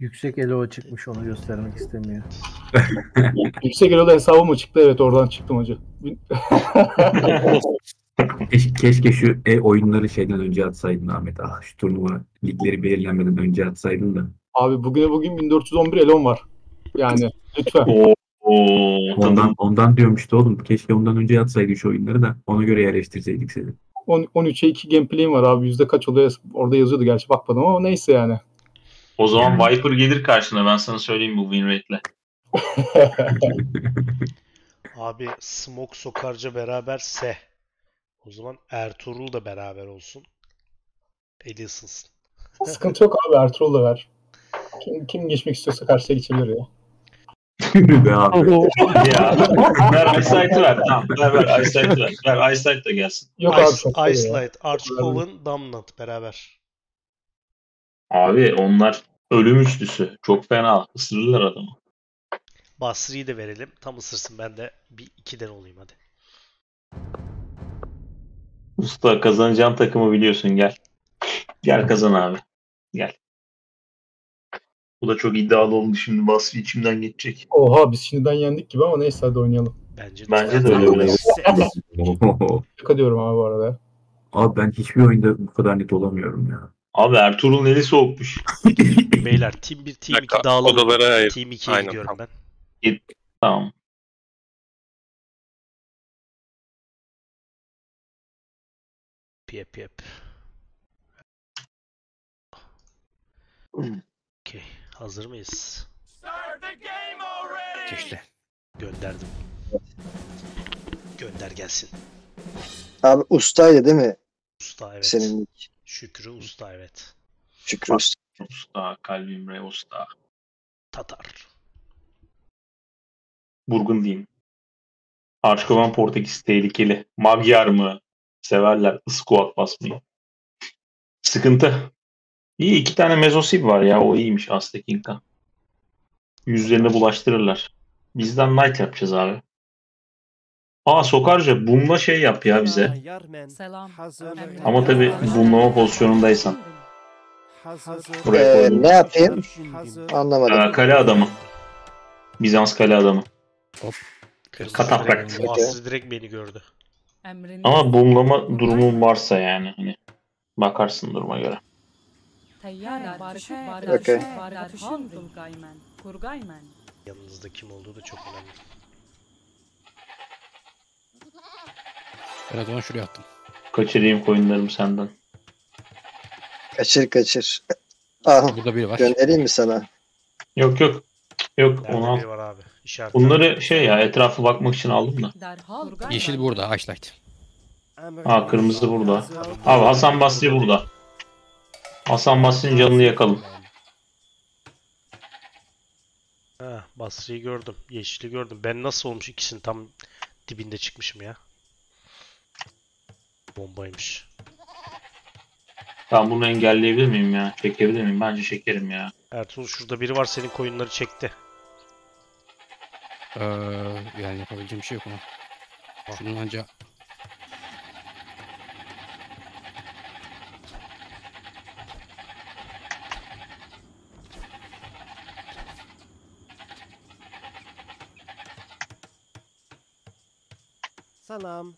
Yüksek elo çıkmış onu göstermek istemiyor. Yüksek Elo'da hesabım mı çıktı? Evet oradan çıktım hacı. Keşke, keşke şu e oyunları şeyden önce atsaydın Ahmet. Ah şu turnuva ligleri belirlenmeden önce atsaydın da. Abi bugüne bugün 1411 Elon var. Yani lütfen. Oo, oo, Ondan ondan diyorum işte oğlum. Keşke ondan önce atsaydın şu oyunları da ona göre yerleştirseydik seni. 10 13'e 2 gameplay'im var abi. Yüzde kaç oluyor? Orada yazıyordu gerçi bakmadım ama neyse yani. O zaman Viper gelir karşına ben sana söyleyeyim bu win rate'le. Abi Smoke Sokarca beraberse o zaman Ertuğrul da beraber olsun. Eli ısınsın. Sıkıntı yok abi Ertuğrul da ver. Kim, kim geçmek istiyorsa karşıya geçebilir ya. Be abi. ya. ver Eyesight'ı ver. Tamam. Ver ver Eyesight'ı ver. Ver Eyesight da gelsin. Yok abi Ice, ya. Ice Light, Archcoven, Damnant beraber. Abi onlar ölüm üçlüsü. Çok fena. Isırırlar adamı. Basri'yi de verelim. Tam ısırsın ben de bir ikiden olayım hadi. Usta kazanacağın takımı biliyorsun gel. Gel kazan abi. Gel. Bu da çok iddialı oldu şimdi. Basri içimden geçecek. Oha biz şimdiden yendik gibi ama neyse hadi oynayalım. Bence de. Bence de öyle biraz. Şaka diyorum abi bu arada. Abi ben hiçbir oyunda bu kadar net olamıyorum ya. Abi Ertuğrul eli soğukmuş. Beyler Team 1, Team 2 dakika, dağılalım. odalara ayır. Team 2'ye Aynen, gidiyorum tamam. ben. Tamam. Yep yep. Okey. Hazır mıyız? İşte. Gönderdim. Gönder gelsin. Abi ustaydı değil mi? Usta evet. Senin Şükrü Usta evet. Şükrü Usta. Usta, Kalbim Re Usta. Tatar. Burgundiyim. Arşkovan Portekiz tehlikeli. Magyar mı? Severler squat basmayı. Sıkıntı. İyi iki tane mezosip var ya. O iyiymiş Aztekinka. Yüzlerine bulaştırırlar. Bizden Knight yapacağız abi. Aa Sokarca bununla şey yap ya bize. Selam. Ama tabi bunlama pozisyonundaysan. Buraya Ee, koydum. ne yapayım? Anlamadım. Ee, kale adamı. Bizans kale adamı. Kırmızı Katapult. direkt, direkt beni gördü. Emriniz. Ama boomlama durumun varsa yani hani bakarsın duruma göre. Tayyar barış Okey. barış Turgaymen. Turgaymen. Yanınızda kim olduğu da çok önemli. Ben o zaman şuraya attım. Kaçırayım coinlerimi senden. Kaçır kaçır. Ah Burada biri var. göndereyim mi sana? Yok yok. Yok onu al. biri var abi? İşaret. Bunları şey ya etrafı bakmak için aldım da. Derhal. Yeşil burada. Ice Ha kırmızı burada. Abi Hasan Basri burada. Hasan Basri'nin canını yakalım. Ha, Basri'yi gördüm. Yeşil'i gördüm. Ben nasıl olmuş ikisinin tam dibinde çıkmışım ya. Bombaymış. Ben bunu engelleyebilir miyim ya? Çekebilir miyim? Bence çekerim ya. Ertuğrul şurada biri var senin koyunları çekti. Ee, yani yapabileceğim bir şey yok ona. Şunun anca Salam.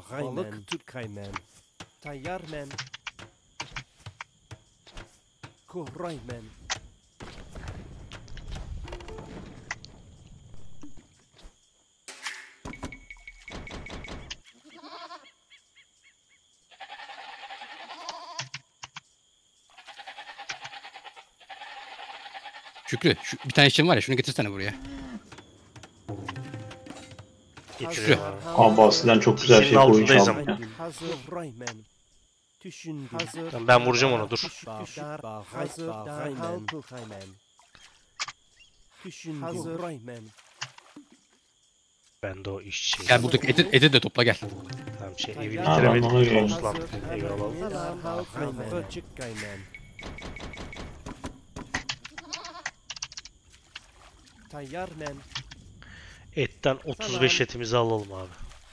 He. Balık Türkaymen. Tayyarmen. Kuhraymen. Şükrü şu, bir tane işim var ya şunu getirsene buraya. Getiriyorum abi. Çok güzel şey koyun çaldım ya. Tamam, ben vuracağım onu, dur. Ben de o işçi. Gel buradaki eti, eti de topla gel. Tamam şey evi bitiremedik. göre. Oslan. Evi alalım. Raymen. Çıkkaymen. Etten 35 etimizi alalım abi.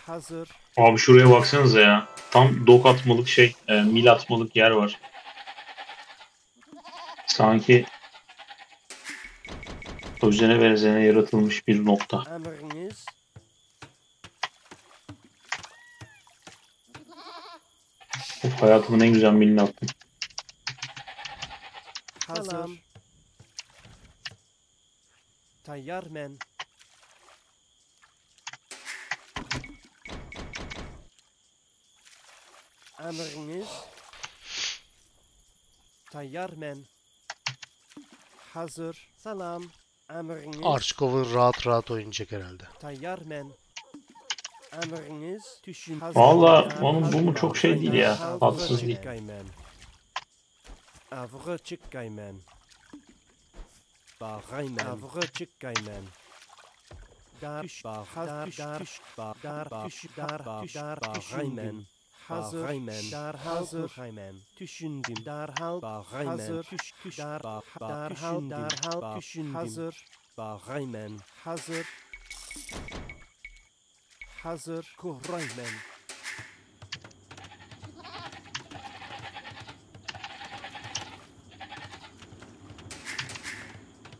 Hazır. Abi şuraya baksanıza ya. Tam dok atmalık şey, e, mil atmalık yer var. Sanki özene benzene yaratılmış bir nokta. Emriniz. Of, hayatımın en güzel milini attım. Hazır. Tayyar men. Emriniz. Tayyar men. Hazır. Salam. Emriniz. Archcover rahat rahat oynayacak herhalde. Tayyar men. Emriniz. Düşün. Valla onun bu mu çok şey değil ya. Tatsız değil. Avre çıkkaymen. Bağaymen. Avre çıkkaymen. Dar bağ dar dar bağ dar düş dar bağ dar bağaymen. Hazır dar hazır haymen. Düşündüm darhal bağaymen. Düş dar darhal darhal düşündüm. Hazır bağaymen. Hazır Hazır kuhraymen.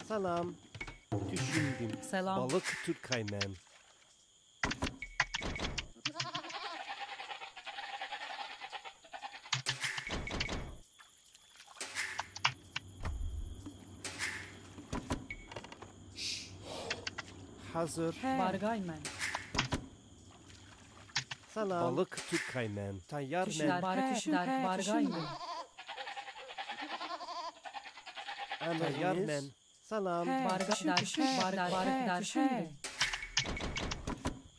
Salam. Düşündüm. Selam. Balık Türkaymen. Hazır. Bargaymen. Salam. Balık Türkaymen. Tayyar Düşün men. barkışın dar bargaymen. Tayyar men. Salam. Barga dar bar bar.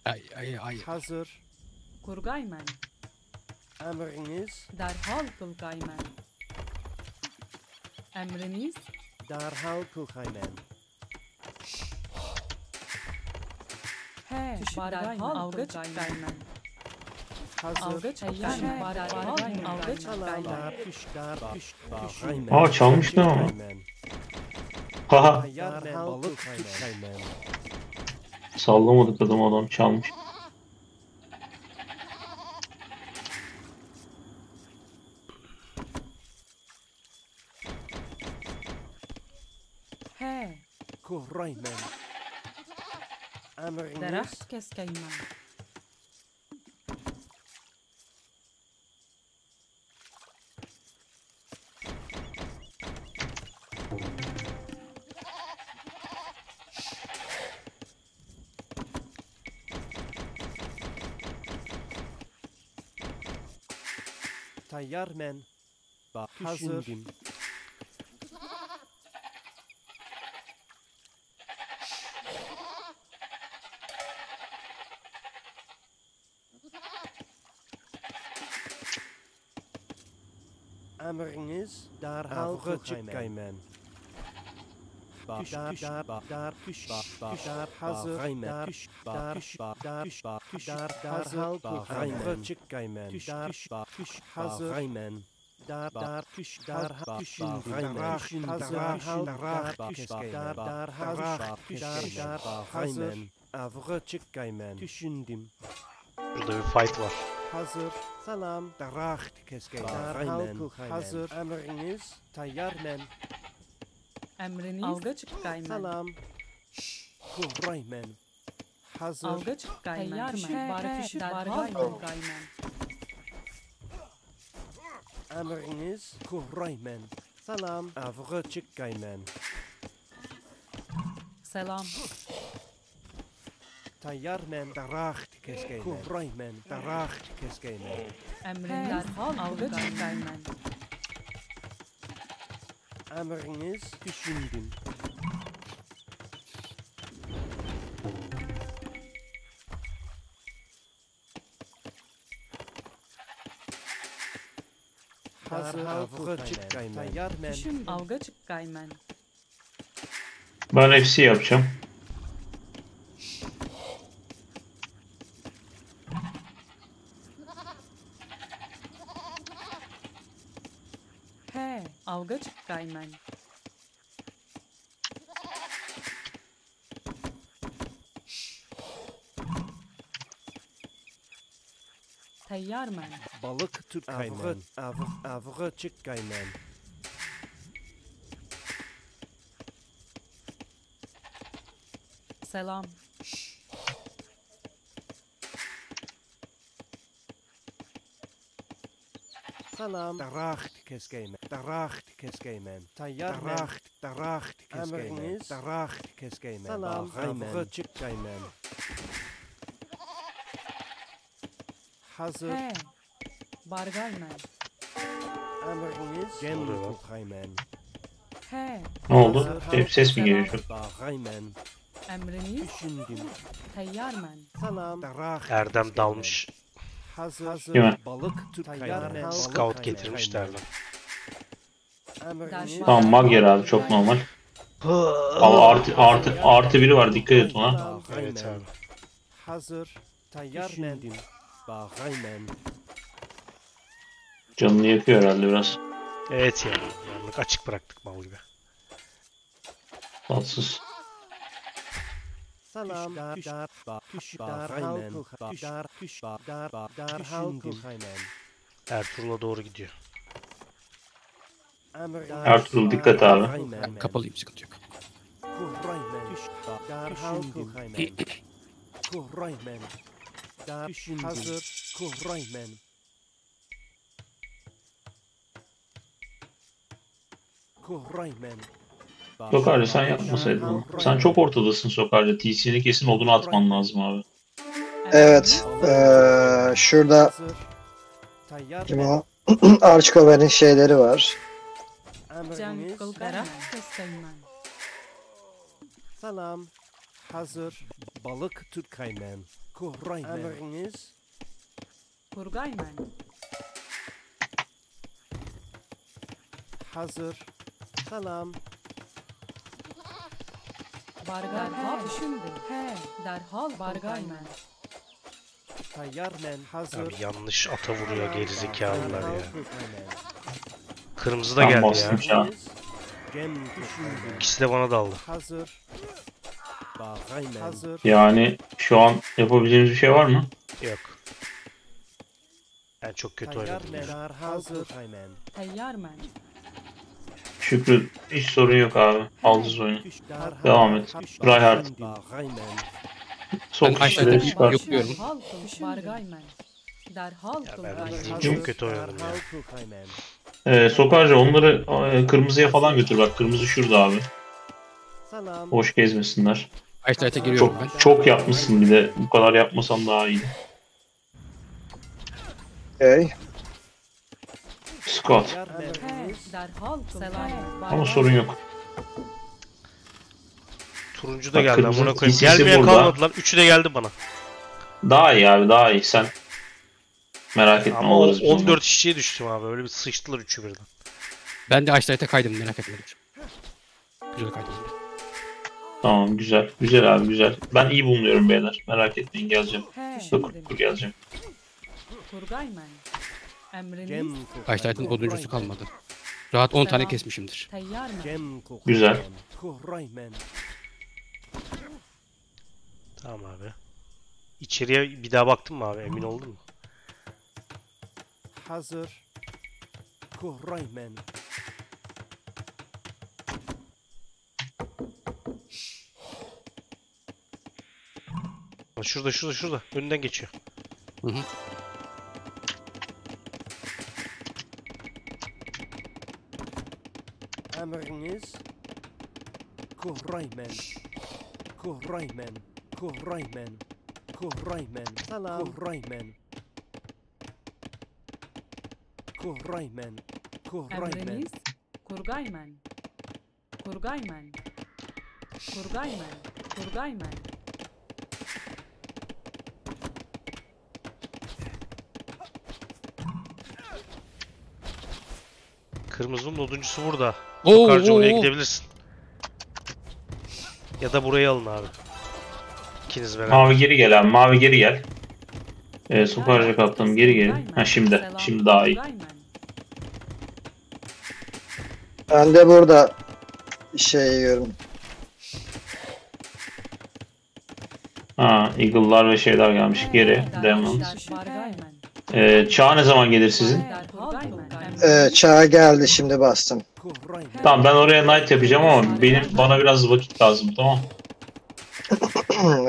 Ay ay ay. Hazır. Kurgaymen. Emriniz. Derhal kılgaymen. Emriniz Darhal Kulkaymen. He. Aa, çalmış ne ama? Haha. Sallamadık adam adam çalmış. He Kuhraymen. Emriniz. deraht keskaymen. Tayyar men. Bak hazır. Emriniz darhal çıkkaymen. Dar dar dar küş bak dar hazır dar küş dar küş dar küş küş dar darhal bağaymen çıkkaymen dar küş hazır dar dar küş dar küş bağaymen hazır hal dar küş dar dar hazır küş dar dar bağaymen avre çıkkaymen düşündüm Burada bir fight var. Hazır. Salam. Daracht keskaymen. Darhal hazır. Emriniz. Tayyar men. Emriniz avga çıkaymen. Salam. Kuhraymen. Hazır. Avga çıkaymen. Teyyarmen. Barkışı derhal kılgaymen. Emriniz. Kuhraymen. Salam. Avre çıkkaymen. Selam. Tayyar men. Daracht keskaymen. Kuhraymen. Daracht keskaymen. Emriniz derhal avga çıkaymen. Emriniz. Düşündüm. Hazır. Düşün avga çıkaymen. Ben FC yapacağım. Tayyar men. Balık tut kaymen. Avı çık kaymen. Selam. Salam. Daracht keskeymen. Daracht keskeymen. Tayyar Daracht, daracht keskeymen. Daracht keskeymen. Salam. Avı çık kaymen. Hazır. He. Bargay men. Emriniz. Lan? kaymen. He. Ne oldu? Şey, ses mi geliyor şu? Bağaymen. Emriniz. Düşündüm. Tayyar men. Salam. Erdem dalmış. Hazır. Balık kaymen. Scout getirmiş de Erdem. Emriniz. Tamam Magyar abi çok normal. Ama artı, artı, artı biri var dikkat et ona. Evet abi. Hazır. Tayyar men. Bağaymen. Canını yakıyor herhalde biraz. Evet yani. Yanlık açık bıraktık mal gibi. Tatsız. Salam. Dar dar ba küş dar halkı küş dar küş dar dar halkı kaymen. Ertuğrul'a doğru gidiyor. Ertuğrul, dikkat abi. Kapalıyım sıkıntı yok. Hazır. Kuhraymen. Kuhraymen. Sokarca sen yapmasaydın. Sen çok ortadasın Sokarca. TC'nin kesin olduğunu atman lazım abi. Evet. Eee şurada kim o? Archcover'in şeyleri var. Cem Emriniz. Kılgay men. Keskaymen. Salam. Hazır. Balık tut kaymen. Kuhraymen. Emriniz. Kurgay men. Hazır. Salam. Bargay he. Düşündüm. He. Derhal bargay men. Tayyar men. Hazır. Abi yanlış ata vuruyor gerizekalılar ya. Kırmızı da Tam geldi bastım ya. şu an. Gem düşündüm. İkisi de bana daldı. Hazır. Bağaymen. Hazır. Yani şu an yapabileceğimiz bir şey var mı? Yok. Ben çok kötü Tayyar oynadım. ya. Hazır. Kaymen. Tayyar men. Şükrü hiç sorun yok abi. Alacağız oyunu. Devam et. Reinhardt. Bağaymen. Ben aşağıda bir- çıkar. yok diyorum. Derhal kıl bargay men. Derhal Ya kıl ben çok kötü oynadım ya. Ee, Sokarca onları e, kırmızıya falan götür bak. Kırmızı şurada abi. Boş gezmesinler. Ayşe'ye giriyorum Çok ben. çok yapmışsın bir de. Bu kadar yapmasan daha iyi. Okay. Squat. Tayyar men. He. Derhal kıl Selam. Ama sorun yok. Turuncu da Bak, geldi kırmızı amına koyayım. Gelmeye burada. kalmadılar. Üçü de geldi bana. Daha iyi abi daha iyi. Sen merak etme Ama o alırız biz onu. 14 işçiye düştüm abi. Öyle bir sıçtılar üçü birden. Ben de Ayşe'ye kaydım merak etmedim. Güzel kaydım. Tamam güzel. Güzel abi güzel. Ben iyi bulunuyorum beyler. Merak etmeyin geleceğim. He. Dur, dur geleceğim. Ayşe'nin oduncusu kalmadı. Rahat 10 tane kesmişimdir. Güzel. Tamam abi. İçeriye bir daha baktın mı abi? Emin oldun mu? Hazır. Kuhraymen. Şurada şurada şurada. Önünden geçiyor. Hı hı. Emriniz. Kuhraymen. Kuhraymen. Kuhraymen. Kuhraymen. Kuhraymen. Kuhraymen. Kuhraymen. Emriniz. Kurgay men. Kurgay men. Kurgay men. Kurgay men. Kırmızının oduncusu burada. Oo, Sokarca oraya oo, gidebilirsin. Ya da burayı alın abi. İkiniz beraber. Mavi geri gel abi. Mavi geri gel. Ee, Sokarca kaptanım geri gelin. Ha şimdi. Şimdi daha iyi men. Ben de burada şey yiyorum. Ha Eagle'lar ve şeyler gelmiş. Geri. Men. Ee, çağ ne zaman gelir sizin? Ee, çağa geldi şimdi bastım. Tamam ben oraya night yapacağım ama benim bana biraz vakit lazım tamam.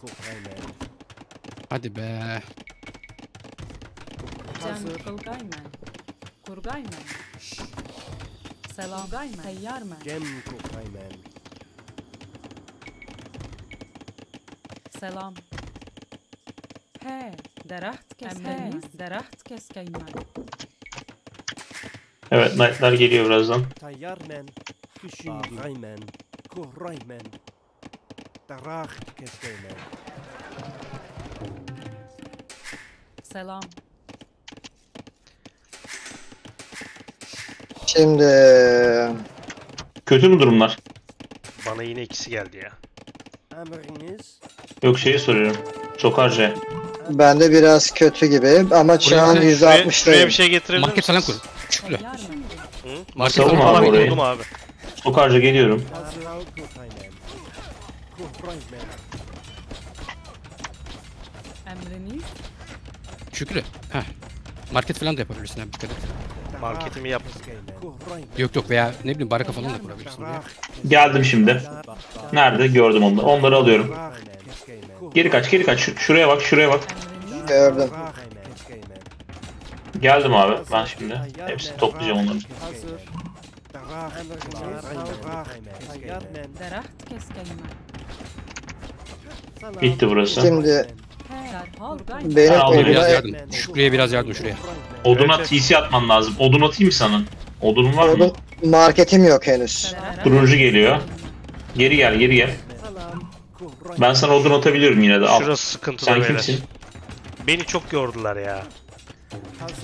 Kuraymen. Hadi be. Hazır. Kurgaymen. Kurgaymen. Selam. Kurgaymen. Teyyarmen. Cem Kuraymen. Selam. He. Deraht keskeymen. Deraht keskeymen. Evet night'lar geliyor birazdan. Tayyarmen. Kuraymen. Kuraymen. Daraht keskeymen. Selam. Şimdi Kötü mü durumlar? Bana yine ikisi geldi ya. Emriniz. Yok şeyi soruyorum. Çok harca. bende biraz kötü gibi ama çağın Buraya- Şuraya, %60'dayım. şuraya bir şey getirebilir Market falan kur. Hı? Market Savunma falan abi orayı. Buldum abi. Çok harca geliyorum. Emriniz. Şükrü. Heh. Market falan da yapabilirsin abi dikkat et. Marketimi yap. Yok yok veya ne bileyim baraka falan da kurabilirsin. buraya. Geldim şimdi. Nerede? Gördüm onları. Onları alıyorum. Geri kaç, geri kaç. Şu- şuraya bak, şuraya bak. Gördüm. Geldim abi. Ben şimdi hepsini toplayacağım onları. Bitti burası. Şimdi Benim Ha, Şuraya biraz oduna, yardım. Şükrü'ye biraz yardım şuraya. Oduna TC atman lazım. Odun atayım mı sana? Odunun var mı? odun marketim yok henüz. Turuncu geliyor. Geri gel, geri gel. Ben sana odun atabiliyorum yine de. Al. Şurası sıkıntılı Sen beyler. kimsin? Beni çok yordular ya.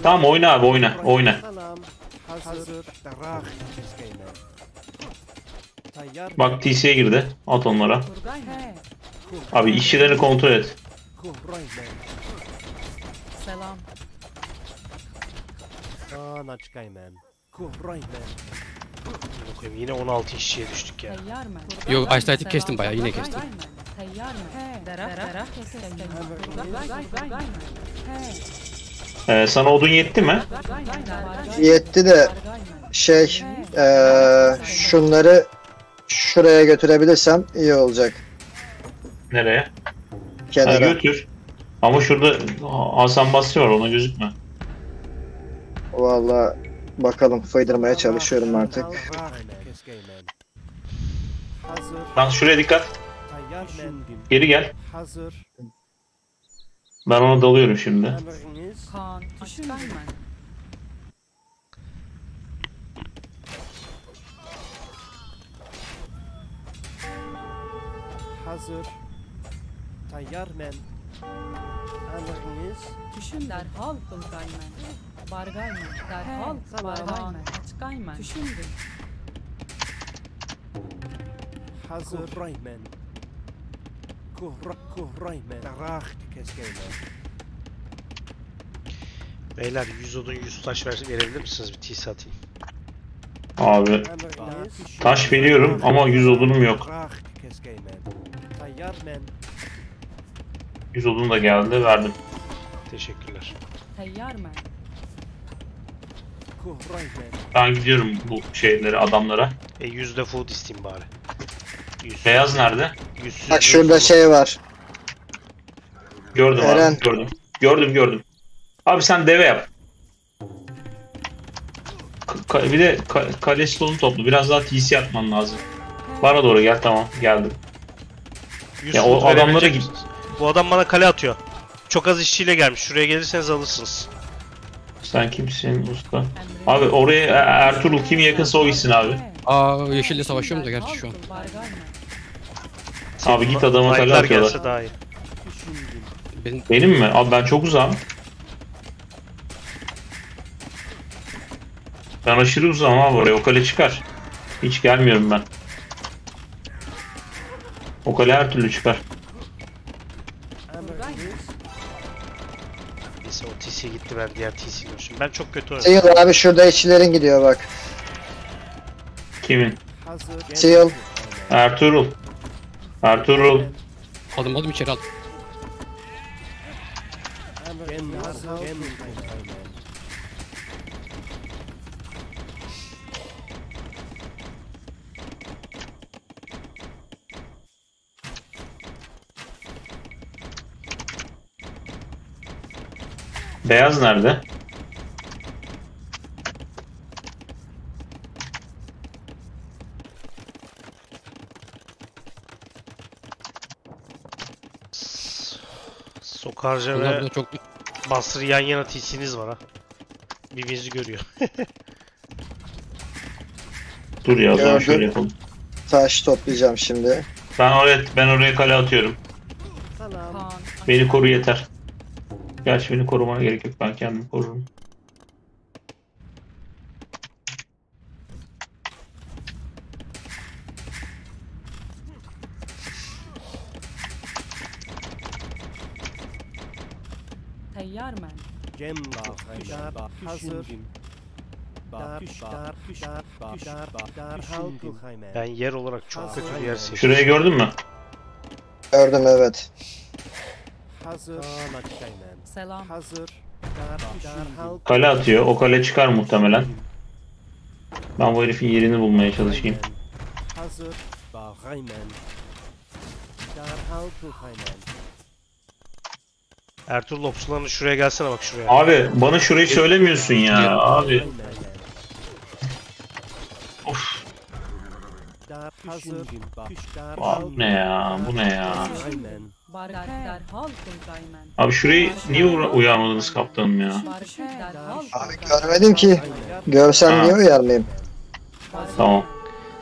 Tamam oyna abi oyna, oyna. Bak TC'ye girdi. At onlara. Abi işçilerini kontrol et. Selam. Bakayım yine 16 işçiye düştük ya. Yok, Ice kestim bayağı, yine kestim. Ee, sana odun yetti mi? Yetti de şey eee, şunları şuraya götürebilirsem iyi olacak. Nereye? Ha, Kenara. götür. Ama şurada Hasan Basri var ona gözükme. Valla bakalım fıydırmaya çalışıyorum artık. Lan şuraya dikkat. Geri gel. Hazır. Ben ona dalıyorum şimdi. Emriniz. Hazır. Tayyarmen. Emriniz. Düşün derhal Kurgaymen. Bargaymen. Derhal Bargaymen. Açgaymen. Düşündüm. Hazır. Kuraymen. Kuhra, kuhraymen. Daraht keskeymen. Beyler 100 odun 100 taş ver, verebilir misiniz? Bir TC atayım. Abi taş veriyorum ama 100 odunum yok. Daraht keskeymen. Tayyarmen. 100 odun da geldi verdim. Teşekkürler. Teyyarmen. Kuhraymen. Ben gidiyorum bu şeylere adamlara. E 100 de food isteyeyim bari. 100. Beyaz nerede? 100 Bak şurada şey var. Gördüm Eren. abi gördüm. Gördüm gördüm. Abi sen deve yap. Ka- bir de ka- kale stonu toplu. Biraz daha TC atman lazım. Bana doğru gel tamam geldim. 100 Ya o adamlara git. misiniz? Bu adam bana kale atıyor. Çok az işçiyle gelmiş. Şuraya gelirseniz alırsınız. Sen kimsin usta? Abi oraya E- Ertuğrul kim yakınsa o gitsin abi. Aa yeşille savaşıyorum da gerçi şu an. Abi git adama kale Knight'lar atıyorlar. daha iyi. Benim Benim mi? Abi ben çok uzağım. Ben aşırı uzağım abi oraya. O kale çıkar. Hiç gelmiyorum ben. O kale her türlü çıkar. Gitti ben diğer TC görüşüm. Ben çok kötü oynadım. Seal abi şurada işçilerin gidiyor bak. Kimin? Hazır. Seal. Ertuğrul. Ertuğrul. Aldım aldım içeri aldım. Beyaz nerede? Sokarca Bunlar ve çok Basri yan yana TC'niz var ha. Birbirinizi görüyor. Dur ya o zaman Gördüm. şöyle yapalım. Taş toplayacağım şimdi. Ben oraya ben oraya kale atıyorum. Kaan. Beni koru yeter. Gerçi beni korumana gerek yok. Ben kendimi korurum. Dar hazır. Kaymen. Ben yer olarak çok kötü bir yer seçtim. Şurayı gördün mü? Gördüm evet. Hazır. Selam. Hazır. Kale atıyor. O kale çıkar muhtemelen. Ben bu herifin yerini bulmaya çalışayım. Hazır. Ertuğrul Opsulan'ı şuraya gelsene bak şuraya. Abi bana şurayı söylemiyorsun ya abi. Of. Abi bu ne ya? Bu ne ya? Abi şurayı niye uğra- uyarmadınız kaptanım ya? Abi görmedim ki. Görsem Ha. niye uyar mıyım? Tamam.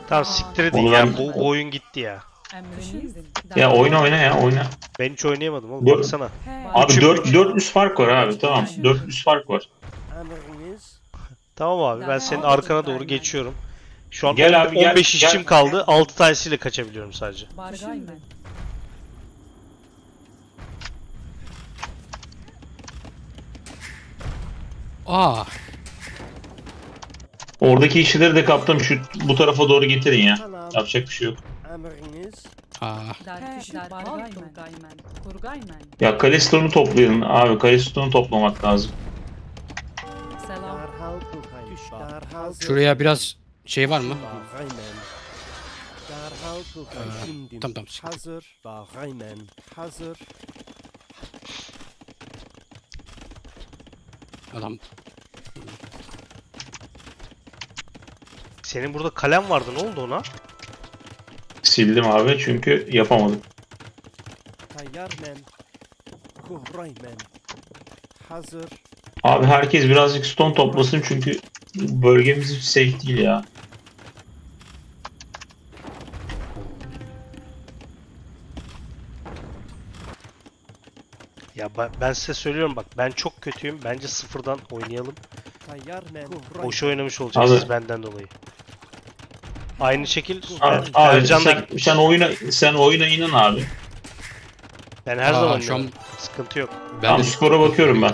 Tamam siktir edin ya. ben- Bu, bu oyun gitti ya. Ya oyna oyna ya oyna. Ben hiç oynayamadım oğlum. Bu- Baksana. Abi Üçüm- 4 400 fark var abi tamam. 400 fark var. Tamam abi ben senin arkana doğru geçiyorum. Şu an Gel on- abi, gel, 15 gel. işçim kaldı. 6 tanesiyle kaçabiliyorum sadece. Aa, Oradaki işçileri de kaptım şu bu tarafa doğru getirin ya. Yapacak bir şey yok. Aa. Kurgaymen. Ya Kalisto'nu toplayın abi. Kalisto'nu toplamak lazım. Şuraya biraz şey var mı? Kaymen. Tamam tamam. Hazır. Hazır. Adam Senin burada kalem vardı. Ne oldu ona? Sildim abi çünkü yapamadım. Tayyarmen. Kuhraymen. Hazır. Abi herkes birazcık stone toplasın çünkü bölgemiz hiç safe değil ya. Ben, ben size söylüyorum bak ben çok kötüyüm. Bence sıfırdan oynayalım. Boş oynamış olacaksınız Abi. benden dolayı. Aynı şekil Abi, abi Ercan da sen, sen oyuna sen oyuna inan abi. Ben her Aa, zaman şu an-. Sıkıntı yok. ben Tamam de skora bakıyorum ben.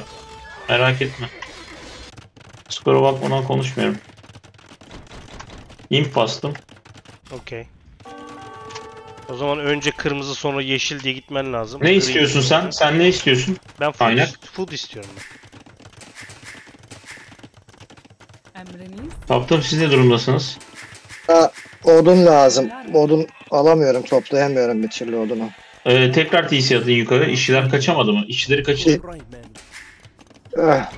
Merak etme. Skora bakmadan konuşmuyorum. Imp bastım. O zaman önce kırmızı sonra yeşil diye gitmen lazım. Ne istiyorsun sen? Sen ne istiyorsun? Ben food, Aynen. food istiyorum ben. Emriniz. Siz ne durumdasınız? Ha, odun lazım. Odun alamıyorum, toplayamıyorum bir türlü odunu. Ee, tekrar TC atın yukarı. İşçiler kaçamadı mı? İşçileri kaçırdı. Kuhraymen. Eh,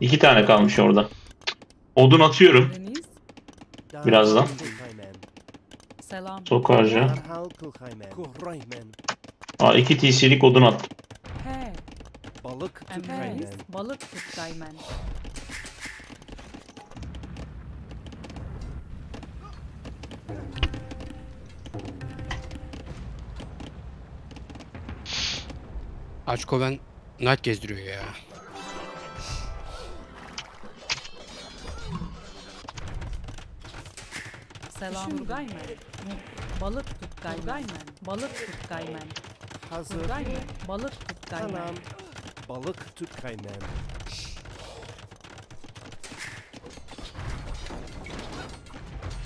İki tane kalmış orada. Odun atıyorum. Emriniz. Birazdan. Kaymen. Kuhraymen. Aa, iki TC'lik odun attım. He. Balık tükaymen. Balık kurgaymen. Açkoven Night gezdiriyor ya. Selam. Kurgaymen. Balık tutkaymen. Balık tutkaymen. Hazır. Kurgaymen. Balık tutkaymen. Salam. Balık tükaymen.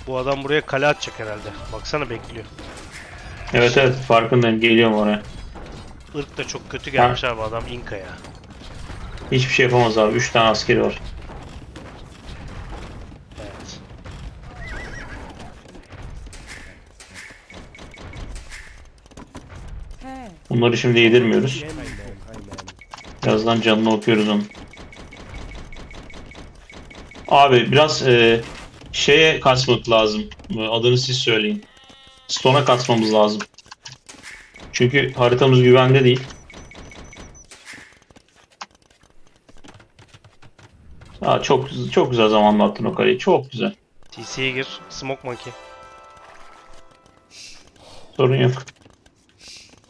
Bu adam buraya kale atacak herhalde. Baksana bekliyor. Evet evet farkındayım. Geliyorum oraya. ırk da çok kötü gelmiş abi adam İnka ya. Hiçbir şey yapamaz abi. 3 tane askeri var. Bunları şimdi yedirmiyoruz. Birazdan canını okuyoruz onu. Abi biraz e, şeye kaçmak lazım. Adını siz söyleyin. Stone'a kaçmamız lazım. Çünkü haritamız güvende değil. Aa, çok çok güzel zamanla attın o kareyi. Çok güzel. TC'ye gir. Smoke Monkey. Sorun yok.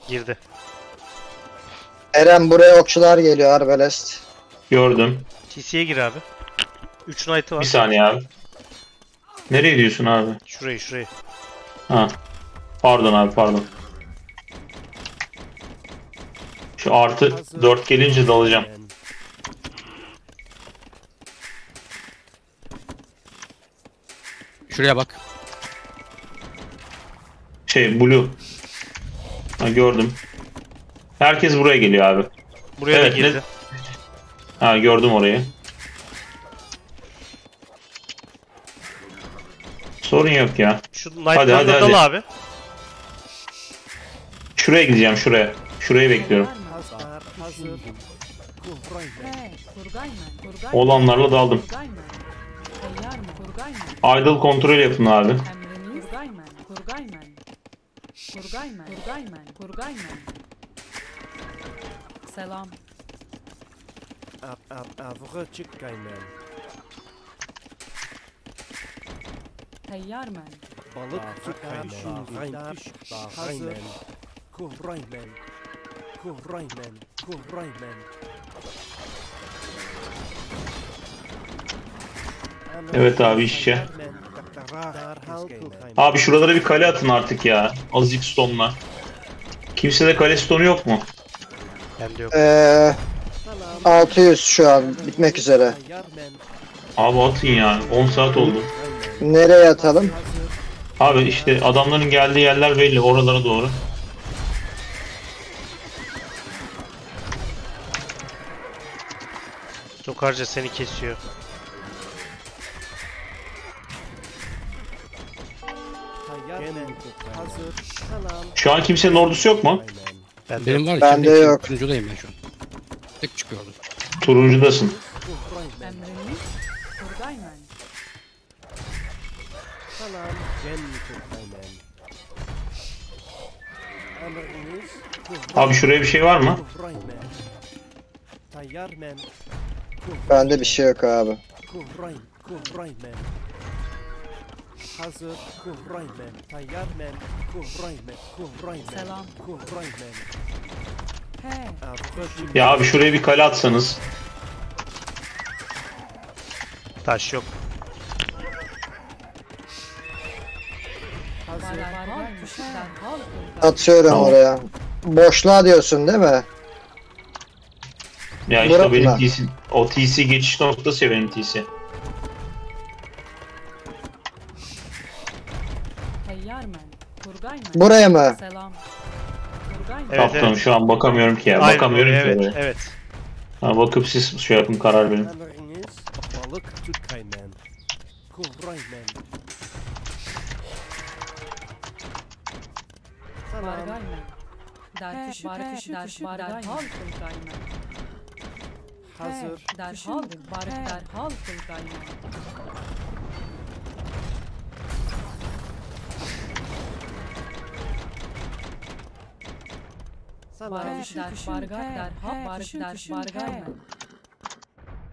Girdi. Eren buraya okçular geliyor Arbelest. Gördüm. TC'ye gir abi. 3 knight'ı Bir var. saniye abi. Nereye gidiyorsun abi? Şurayı şurayı. Ha. Pardon abi pardon. Şu artı 4 gelince dalacağım. Şuraya bak. Şey blue. Ha, gördüm. Herkes buraya geliyor abi. Buraya Evet, da girdi. Ha gördüm orayı. Sorun yok ya. Şu hadi, hadi. dal abi. Şuraya gideceğim şuraya. Şurayı bekliyorum. Olanlarla daldım. Idle kontrol yapın abi. Kurgayman. Kurgayman. Kurgayman. Kurgayman. Kurgayman. Selam. Ab ab avgı çıkkayman. Teyyar men. Balık. Bağayman. Hazır. Kuhrayman. Kuhrayman. Kuhrayman. Evet abi, işçi. Abi şuralara bir kale atın artık ya. Azıcık stone'la. Kimsede kale stone'u yok mu? Bende yok. Ee, 600 şu an bitmek üzere. Abi atın ya. 10 saat oldu. Nereye atalım? Abi işte adamların geldiği yerler belli. Oralara doğru. Çok harca seni kesiyor. Şu an kimsenin ordusu yok mu? Bende Benim var Bende içimde yok. Turuncudayım ben şu an. Tek çıkıyordu. Turuncudasın. Salam. Emriniz. Abi şuraya bir şey var mı? Kuhrayman. Tayyarman. Bende bir şey yok abi. Hazır, Kuhrayman. Tayyarman. Kuhrayman, Kuhrayman. Selam. He. Avgı Ya abi şuraya bir kale atsanız. Taş yok. Hazır. Atıyorum Tamam. oraya. Boşluğa diyorsun değil mi? Ya işte benim TC, o TC geçiş noktası ya benim TC. Men. Buraya mı? Selam. Evet, Kaptanım evet. şu an bakamıyorum ki ya. Aynen bakamıyorum öyle, ki. evet, oraya. evet. Ha, bakıp siz şey yapın karar verin. Balık tutkayman. Kuhrayman. Salam. Bargayman. Dertiş barkış bargayman. Hal kurgayman. Hazır. Derhal bark derhal kurgayman. Salam. Barış derş bargay derhal barış derş bargayman.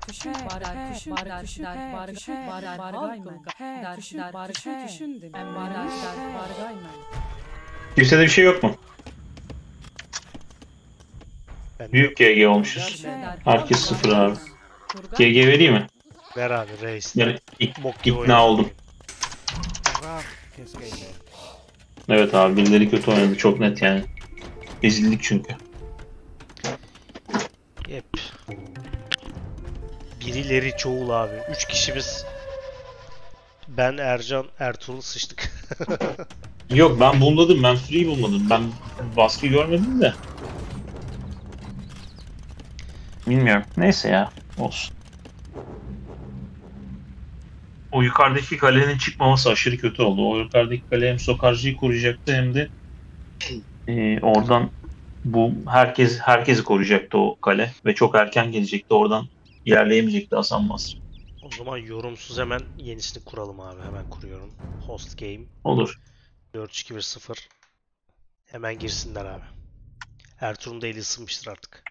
Kışın bardak kışın bardak kışın der barış bardak bargayman. Derş der barış düşündüm. En bardak der bargayman. Kimsede bir şey yok mu? Büyük GG olmuşuz. Herkes sıfır abi. GG vereyim mi? Ver abi reis. Yani ik- ikna oldum. Evet abi birileri kötü oynadı çok net yani. Ezildik çünkü. Hep. Birileri çoğul abi. Üç kişi biz. Ben, Ercan, Ertuğrul sıçtık. Yok ben bulmadım ben free bulmadım. Ben baskı görmedim de. Bilmiyorum. Neyse ya. Olsun. O yukarıdaki kalenin çıkmaması aşırı kötü oldu. O yukarıdaki kale hem Sokarcı'yı koruyacaktı hem de e, oradan bu herkes herkesi koruyacaktı o kale ve çok erken gelecekti. Oradan ilerleyemeyecekti Hasan Basri. O zaman yorumsuz hemen yenisini kuralım abi. Hemen kuruyorum. Host game Olur. 4-2-1-0. Hemen girsinler abi. Ertuğrul da eli ısınmıştır artık.